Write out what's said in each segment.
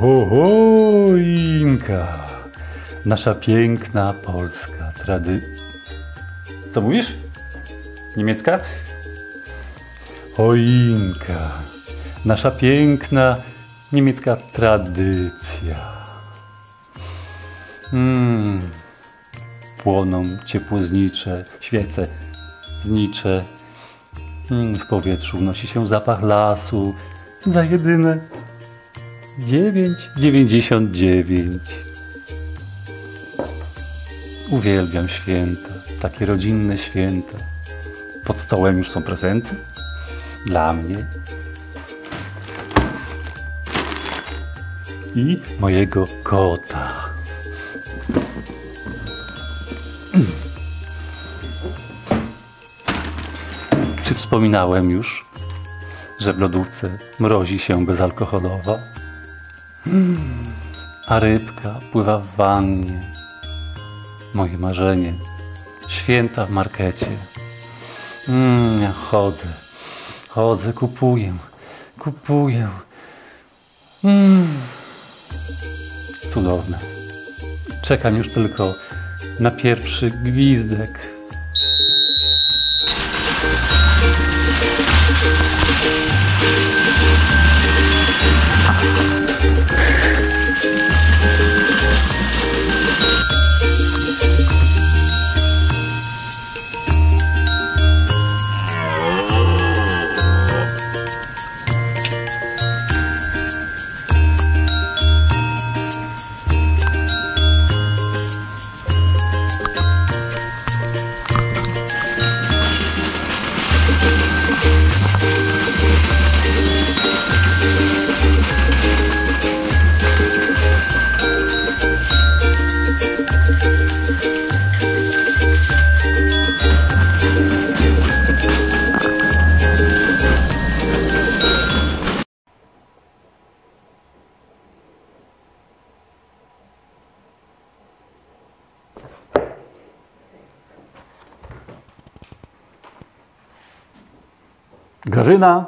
Ho, ho, choinka. Nasza piękna polska tradycja. Co mówisz? Niemiecka? Choinka. Nasza piękna niemiecka tradycja. Mmm. Płoną ciepło znicze, świece znicze. Mm, w powietrzu unosi się zapach lasu za jedyne 9,99. Uwielbiam święta, takie rodzinne święta. Pod stołem już są prezenty dla mnie i mojego kota. Czy wspominałem już, że w lodówce mrozi się bezalkoholowo? A rybka pływa w wannie. Moje marzenie. Święta w markecie. Mm, ja chodzę, chodzę, kupuję, kupuję. Mm. Cudowne. Czekam już tylko na pierwszy gwizdek. Grażyna,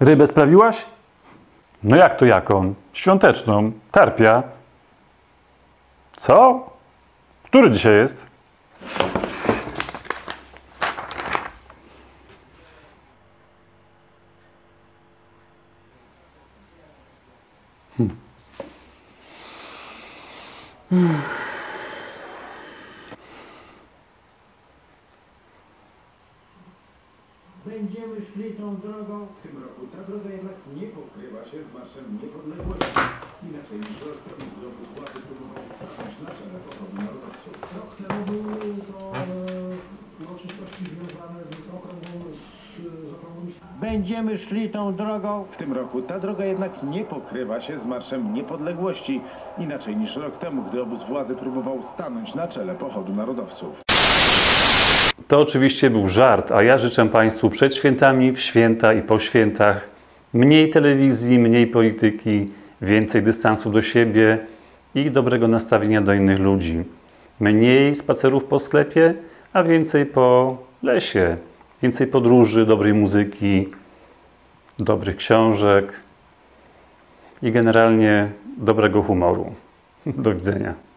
rybę sprawiłaś? No jak to jaką? Świąteczną, karpia. Co? Który dzisiaj jest? Będziemy szli tą drogą. W tym roku ta droga jednak nie pokrywa się z Marszem Niepodległości. Inaczej niż rok temu, gdy obóz władzy próbował stanąć na czele pochodu narodowców. Rok temu były to e, uroczystości związane z okrągłą. Będziemy szli tą drogą. W tym roku ta droga jednak nie pokrywa się z Marszem Niepodległości. Inaczej niż rok temu, gdy obóz władzy próbował stanąć na czele pochodu narodowców. To oczywiście był żart, a ja życzę Państwu przed świętami, w święta i po świętach mniej telewizji, mniej polityki, więcej dystansu do siebie i dobrego nastawienia do innych ludzi. Mniej spacerów po sklepie, a więcej po lesie. Więcej podróży, dobrej muzyki, dobrych książek i generalnie dobrego humoru. Do widzenia.